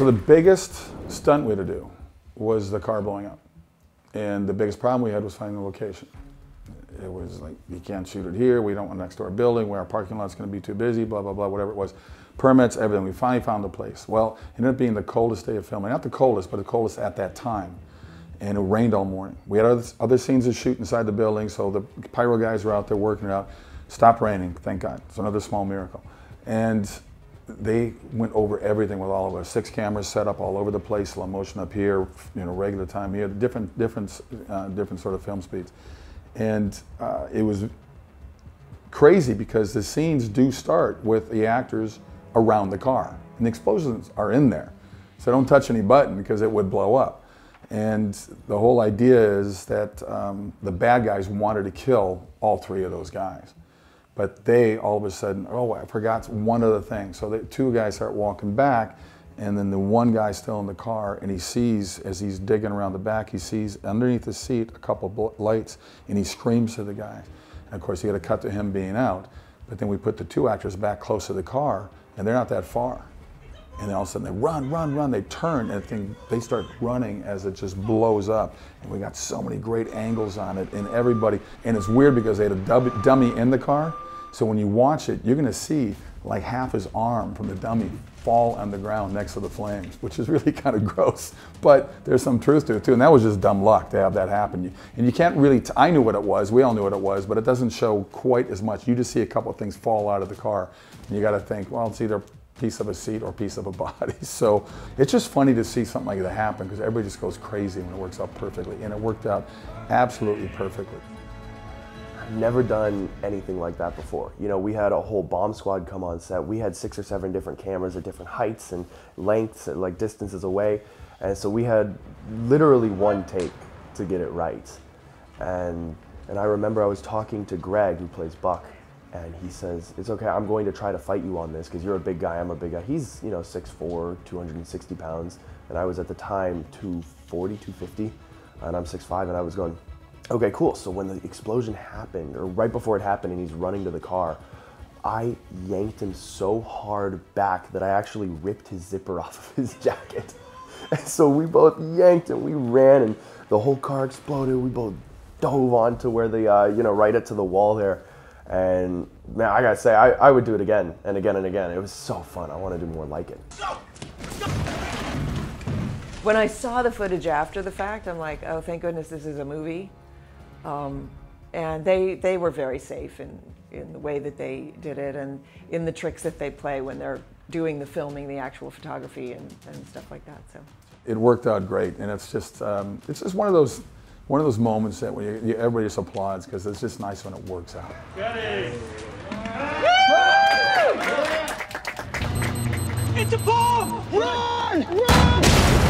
So the biggest stunt we had to do was the car blowing up. And the biggest problem we had was finding the location. It was like, you can't shoot it here, we don't want next to our building, where our parking lot's gonna be too busy, blah, blah, blah, whatever it was. Permits, everything, we finally found the place. Well, it ended up being the coldest day of filming, not the coldest, but the coldest at that time. And it rained all morning. We had other, other scenes to shoot inside the building, so the pyro guys were out there working it out. Stopped raining, thank God. It's another small miracle. And they went over everything with all of us. Six cameras set up all over the place, slow motion up here, you know, regular time here, different, different, uh, different sort of film speeds. And uh, it was crazy because the scenes do start with the actors around the car, and the explosions are in there. So don't touch any button because it would blow up. And the whole idea is that um, the bad guys wanted to kill all three of those guys. But they all of a sudden, oh, I forgot one other thing. So the two guys start walking back, and then the one guy still in the car, and he sees, as he's digging around the back, he sees underneath the seat a couple lights, and he screams to the guys. And of course, you got to cut to him being out. But then we put the two actors back close to the car, and they're not that far. And then all of a sudden they run, run, run. They turn and thing, they start running as it just blows up. And we got so many great angles on it, and everybody. And it's weird because they had a dummy in the car, so when you watch it, you're going to see like half his arm from the dummy fall on the ground next to the flames, which is really kind of gross. But there's some truth to it too, and that was just dumb luck to have that happen. And you can't really, t- I knew what it was, we all knew what it was, but it doesn't show quite as much. You just see a couple of things fall out of the car, and you got to think, well, it's either a piece of a seat or piece of a body. So it's just funny to see something like that happen because everybody just goes crazy when it works out perfectly, and it worked out absolutely perfectly never done anything like that before. You know, we had a whole bomb squad come on set. We had six or seven different cameras at different heights and lengths, and like distances away. And so we had literally one take to get it right. And, and I remember I was talking to Greg, who plays Buck, and he says, it's okay, I'm going to try to fight you on this because you're a big guy, I'm a big guy. He's, you know, 6'4", 260 pounds, and I was at the time 240, 250, and I'm 6'5", and I was going, Okay, cool. So when the explosion happened, or right before it happened, and he's running to the car, I yanked him so hard back that I actually ripped his zipper off of his jacket. And so we both yanked and we ran, and the whole car exploded. We both dove onto where the, uh, you know, right up to the wall there. And man, I gotta say, I, I would do it again and again and again. It was so fun. I want to do more like it. When I saw the footage after the fact, I'm like, oh, thank goodness this is a movie um, and they, they were very safe in, in the way that they did it and in the tricks that they play when they're doing the filming, the actual photography and, and stuff like that. So it worked out great, and it's just um, it's just one of those one of those moments that when you, you, everybody just applauds because it's just nice when it works out. It's a bomb! Run! Run!